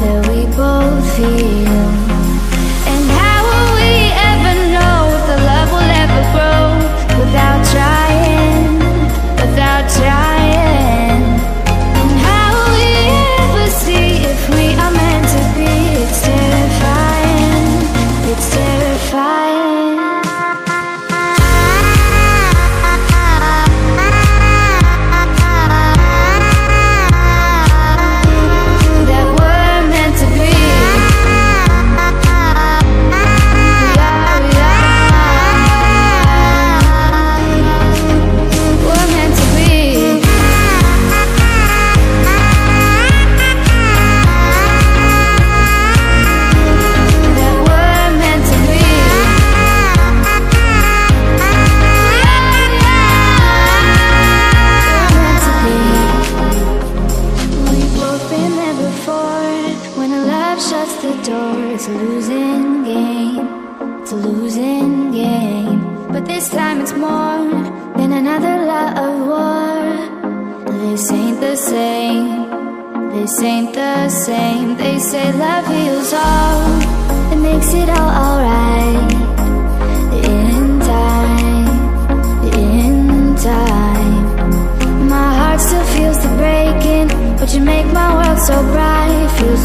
that we both feel. And how will we ever know if the love will ever grow without trying, without trying? It's a losing game. It's a losing game. But this time it's more than another love of war. This ain't the same. This ain't the same. They say love heals all. It makes it all alright. In time. In time. My heart still feels the breaking, but you make my world so bright. Feels